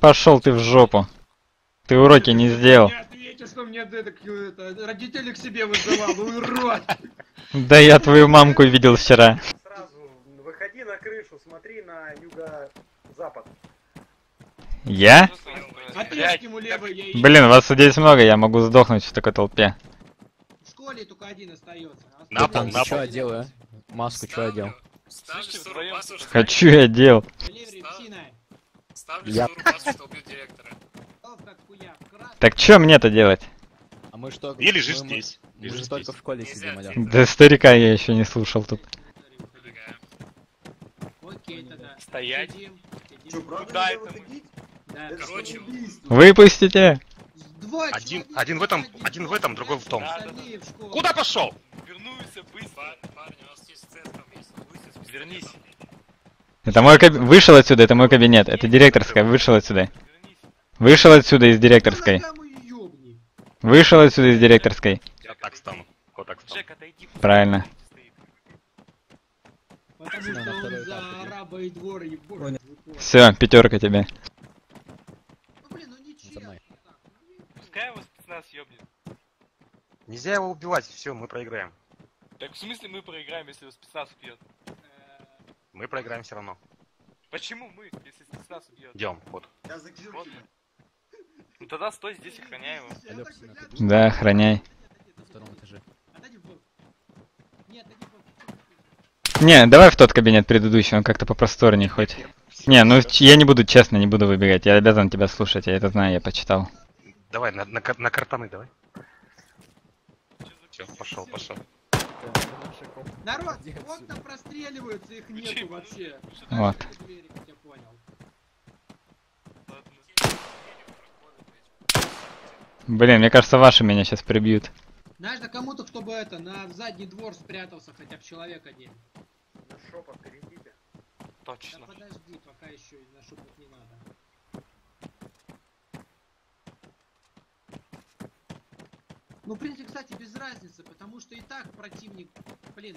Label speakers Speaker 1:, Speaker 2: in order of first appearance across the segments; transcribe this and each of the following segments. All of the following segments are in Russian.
Speaker 1: Пошел ты в жопу. Ты уроки не сделал.
Speaker 2: Что мне это, это, родители к себе вызывал, урод!
Speaker 1: Да я твою мамку видел вчера.
Speaker 3: Сразу выходи на крышу, смотри на юго-запад.
Speaker 1: Я?
Speaker 2: Отрежь ему левый, я ищу.
Speaker 1: Блин, вас здесь много, я могу сдохнуть в такой толпе.
Speaker 2: В школе только один остается.
Speaker 4: На пол,
Speaker 5: Там,
Speaker 4: на
Speaker 5: что
Speaker 4: пол.
Speaker 5: я делаю? Маску что я делал?
Speaker 1: Хочу я дел.
Speaker 2: Левый, псина.
Speaker 6: Ставлю
Speaker 5: Я-
Speaker 6: паспорт, что директора.
Speaker 1: Так что мне-то делать?
Speaker 5: А мы что?
Speaker 4: И лежишь
Speaker 5: мы- мы-
Speaker 4: здесь.
Speaker 5: Мы
Speaker 4: Лежишь
Speaker 5: же только
Speaker 4: здесь.
Speaker 5: в школе
Speaker 6: Нельзя
Speaker 5: сидим, алё.
Speaker 1: Да старика я еще не слушал тут.
Speaker 6: Выбегаем.
Speaker 2: Окей, тогда.
Speaker 7: Стоять.
Speaker 2: Сидим,
Speaker 7: Куда это мы?
Speaker 2: Да.
Speaker 3: Это
Speaker 6: Короче?
Speaker 1: Выпустите!
Speaker 4: Один- один в этом-
Speaker 2: один
Speaker 4: в этом, другой в том.
Speaker 2: остальные в школу.
Speaker 4: Куда пошел?
Speaker 7: Вернулся быстро.
Speaker 6: Пар- Парни, у нас есть. Выйдет с
Speaker 7: Вернись.
Speaker 1: Это мой кабинет. Вышел отсюда, это мой кабинет. Это директорская. Вышел отсюда. Вышел отсюда из директорской. Вышел отсюда из директорской.
Speaker 4: Я так стану. Вот так стану.
Speaker 7: Джек, отойди. пусть
Speaker 1: Правильно. Все, пятерка тебе.
Speaker 2: Ну ну.
Speaker 4: Нельзя его убивать, все, мы проиграем.
Speaker 7: Так в смысле мы проиграем, если его спецназ убьет?
Speaker 4: Мы проиграем все равно.
Speaker 7: Почему мы, если спецназ убьет?
Speaker 4: Идем, вот.
Speaker 3: Я закрыл
Speaker 7: Вот. Ну тогда стой здесь, охраняй его.
Speaker 5: Алё, псина, ты
Speaker 1: Да, охраняй.
Speaker 5: на втором этаже.
Speaker 1: Не, давай в тот кабинет предыдущий, он как-то попросторнее хоть. Не, ну я не буду, честно, не буду выбегать. Я обязан тебя слушать, я это знаю, я почитал.
Speaker 4: Давай, на, на, на картаны давай. Все, пошел, пошел.
Speaker 2: Народ, окна простреливаются, их нету вообще.
Speaker 1: Вот. Блин, мне кажется, ваши меня сейчас прибьют.
Speaker 2: Надо кому-то, чтобы это, на задний двор спрятался хотя бы человек один.
Speaker 3: На шепот перейдите.
Speaker 2: Да
Speaker 7: Точно.
Speaker 2: подожди, пока еще и на шепот не надо. Ну, в принципе, кстати, без разницы, потому что и так противник, блин,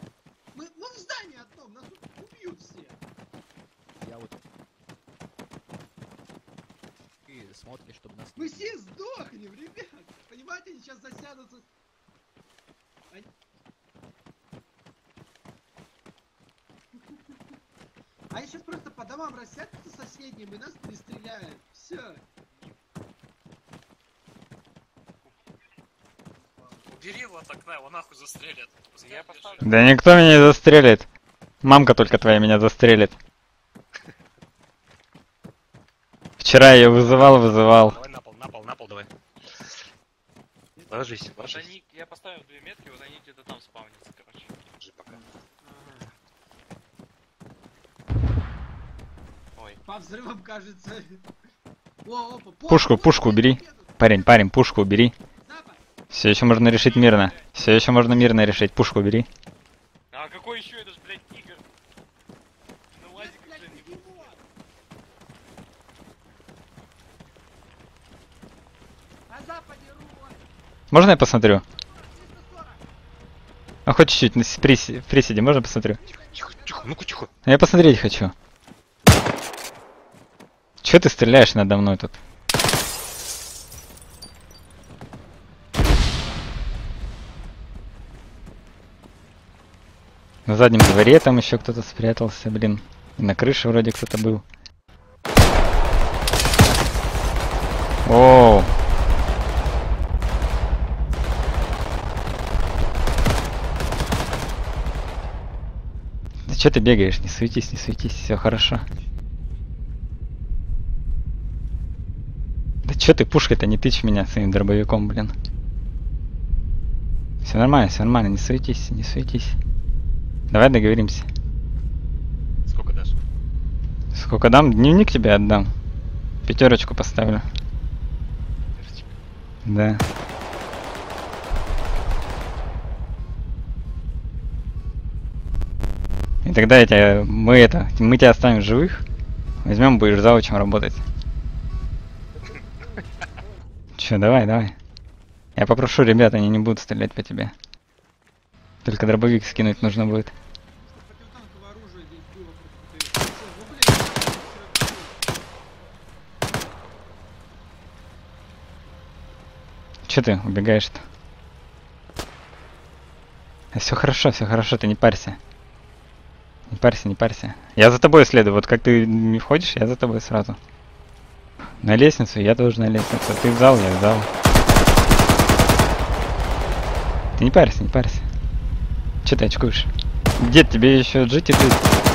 Speaker 2: мы, мы в здании одном, нас тут убьют все.
Speaker 5: Я вот... Ты смотришь, чтобы нас...
Speaker 2: Мы все сдохнем, ребят. Понимаете, они сейчас засядутся. Они- Они сейчас просто по домам рассядутся соседним и нас пристреляют. Все.
Speaker 6: Убери его от окна, его нахуй застрелят.
Speaker 7: Я поставлю.
Speaker 1: Да никто меня не застрелит. Мамка только твоя меня застрелит. Вчера я ее вызывал, вызывал.
Speaker 4: Давай на пол, на пол, на пол давай. Ложись, ложись.
Speaker 7: они, я поставил две метки, вот они где-то там спавнятся, короче.
Speaker 4: Ложи пока.
Speaker 7: Ой.
Speaker 2: По взрывам кажется. О, опа,
Speaker 1: Пушку, пушку убери.
Speaker 2: едут.
Speaker 1: Парень, парень, пушку убери. Все еще можно решить мирно. Все еще можно мирно решить. Пушку убери.
Speaker 7: А какой еще это ж, блядь, тигр? Ну
Speaker 2: Нет,
Speaker 7: лазик
Speaker 2: блядь,
Speaker 7: уже не
Speaker 2: бегемот. На западе руль.
Speaker 1: Можно я посмотрю?
Speaker 2: 340.
Speaker 1: А хоть чуть-чуть, на с- приси- в приседе, можно посмотрю?
Speaker 4: Тихо, тихо, ну-ка тихо.
Speaker 1: Я посмотреть хочу. Че ты стреляешь надо мной тут? На заднем дворе там еще кто-то спрятался, блин. И на крыше вроде кто-то был. Оу. Да что ты бегаешь? Не суетись, не суетись, все хорошо. Да что ты пушкой-то не тычь меня своим дробовиком, блин. Все нормально, все нормально, не суетись, не суетись. Давай договоримся.
Speaker 4: Сколько дашь?
Speaker 1: Сколько дам? Дневник тебе отдам. Пятерочку поставлю. Да. И тогда я тебя, мы это, мы тебя оставим живых. Возьмем, будешь заучим работать. Че, давай, давай. Я попрошу ребят, они не будут стрелять по тебе. Только дробовик скинуть нужно будет.
Speaker 2: Противотанковое оружие здесь было. просто. Ну, блин,
Speaker 1: Че ты убегаешь-то? Все хорошо, все хорошо, ты не парься. Не парься, не парься. Я за тобой следую. Вот как ты не входишь, я за тобой сразу. На лестницу, я тоже на лестницу. Ты в зал, я в зал. Ты не парься, не парься. Че ты очкуешь? Дед, тебе еще жить и жить.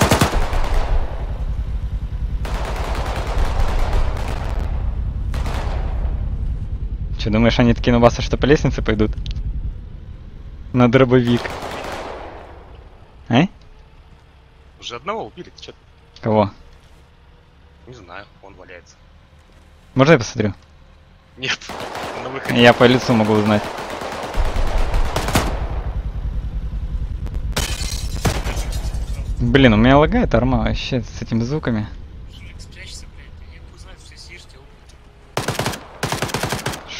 Speaker 1: Че, думаешь, они такие на вас, что по лестнице пойдут? На дробовик. А?
Speaker 4: Уже одного убили, ты чё?
Speaker 1: Кого?
Speaker 4: Не знаю, он валяется.
Speaker 1: Можно я посмотрю?
Speaker 4: Нет, на выходе.
Speaker 1: Я по лицу могу узнать. Блин, у меня лагает арма вообще с этими звуками.
Speaker 6: Жулик, спрячься, блядь. Я хуй знает, что сидишь, тебя убьют.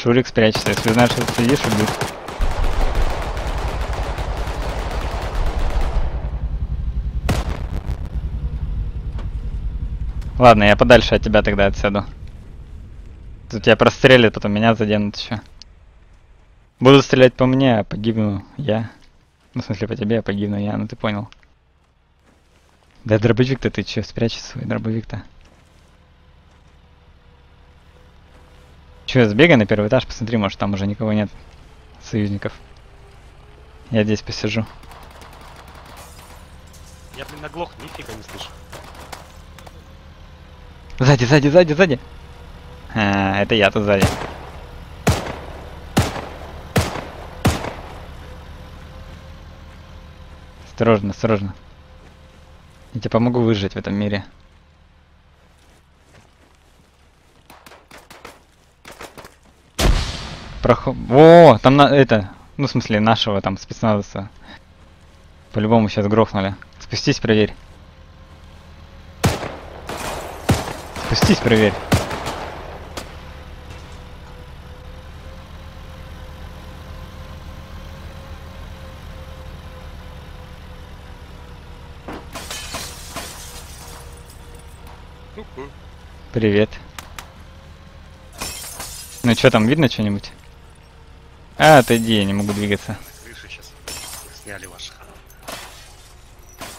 Speaker 1: Шурик, спрячься. Если знаешь, что ты сидишь, убьют. Ладно, я подальше от тебя тогда отсяду. Тут тебя прострелят, потом меня заденут еще. Будут стрелять по мне, а погибну я. Ну, в смысле, по тебе, а погибну я, ну ты понял. Да дробовик-то ты че, спрячь свой дробовик-то. Че, сбегай на первый этаж, посмотри, может там уже никого нет. Союзников. Я здесь посижу.
Speaker 4: Я, блин, наглох, нифига не слышу.
Speaker 1: Сзади, сзади, сзади, сзади. А, это я тут сзади. Осторожно, осторожно. Я тебе помогу выжить в этом мире. Проход... О, там на это, ну в смысле нашего там спецназа. По-любому сейчас грохнули. Спустись, проверь. Спустись, проверь. Привет. Ну что там, видно что-нибудь? А, отойди, я не могу двигаться.
Speaker 4: На крыше сейчас. Сняли ваших.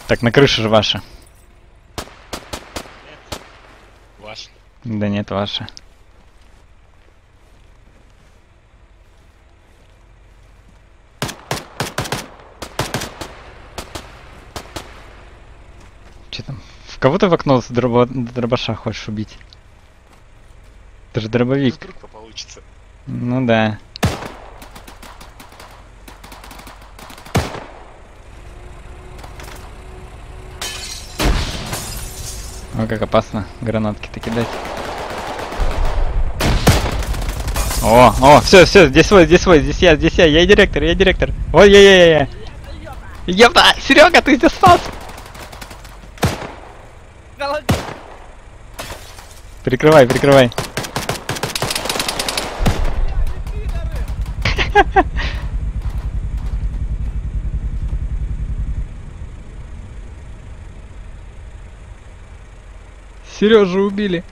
Speaker 1: Так, на крыше же ваша.
Speaker 4: Ваш.
Speaker 1: Да нет, ваша. Че там? В кого ты в окно с дроба- дробаша хочешь убить? Это же дробовик.
Speaker 4: Вдруг-то получится.
Speaker 1: Ну да. Ой, как опасно гранатки-то кидать. О, о, все, все, здесь свой, здесь свой, здесь я, здесь я, я директор, я директор. Вот я, я, я, я. Ёпта, Серега, ты здесь спас! Прикрывай, прикрывай. Сережу убили.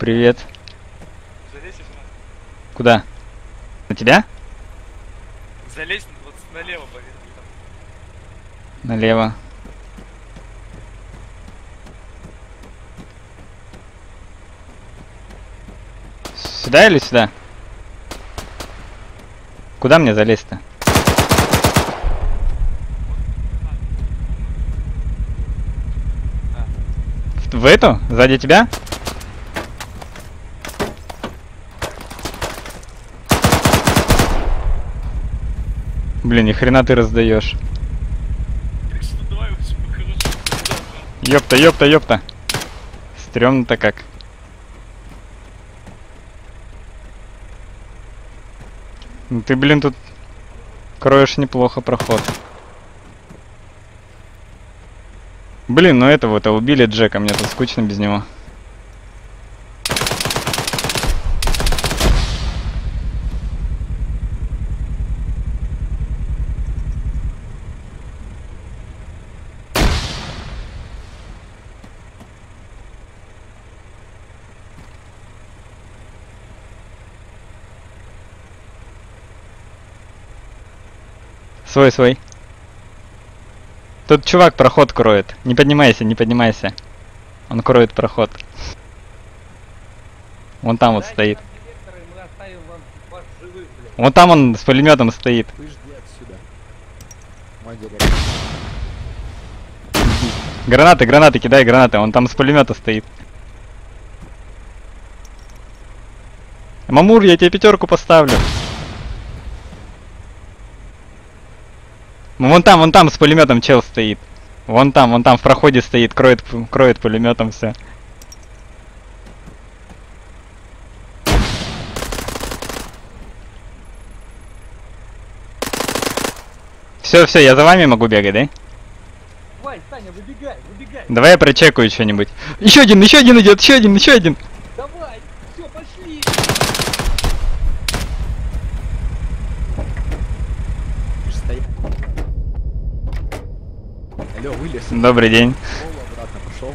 Speaker 1: Привет. Куда? На тебя?
Speaker 7: на- Залезь вот налево, блин.
Speaker 1: Налево. Сюда или сюда? Куда мне залезть-то? В, эту? Сзади тебя? Блин, ни хрена ты раздаешь. Ёпта, ёпта, ёпта. Стрёмно-то как. Ну ты, блин, тут кроешь неплохо проход. Блин, ну этого-то убили Джека, мне тут скучно без него. Свой, свой. Тут чувак проход кроет. Не поднимайся, не поднимайся. Он кроет проход. Вон там вот стоит. Вон там он с пулеметом стоит.
Speaker 5: Вы жди отсюда. Мой директор.
Speaker 1: Гранаты, гранаты, кидай гранаты. Он там с пулемета стоит. Мамур, я тебе пятерку поставлю. Ну, Вон там, вон там с пулеметом чел стоит. Вон там, вон там в проходе стоит, кроет, кроет пулеметом все. Все, все, я за вами могу бегать, да?
Speaker 3: Вань, Саня, выбегай, выбегай.
Speaker 1: Давай я прочекаю что-нибудь. Еще один, еще один идет, еще один, еще один.
Speaker 3: Давай, все, пошли.
Speaker 5: Ты ж стоять. Алло, вылез.
Speaker 1: Добрый день.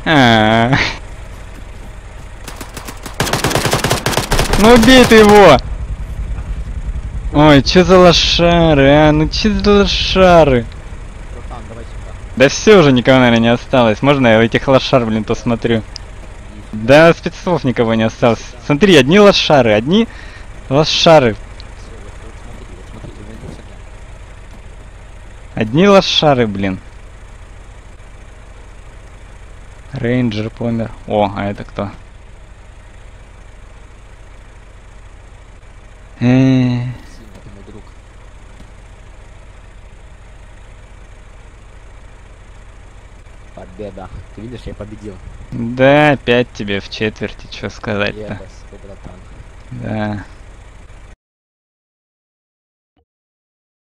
Speaker 1: А. Ну убей ты его! Ой, чё за лошары, а? Ну чё за лошары? Да все уже никого, наверное, не осталось. Можно я этих лошар, блин, посмотрю? Да, спецов никого не осталось. Смотри, одни лошары, одни лошары. Одни лошары, блин. Рейнджер помер. О, а это кто? Э.
Speaker 5: Победа. Ты видишь, я победил.
Speaker 1: Да, опять тебе в четверти, что сказать-то. Да.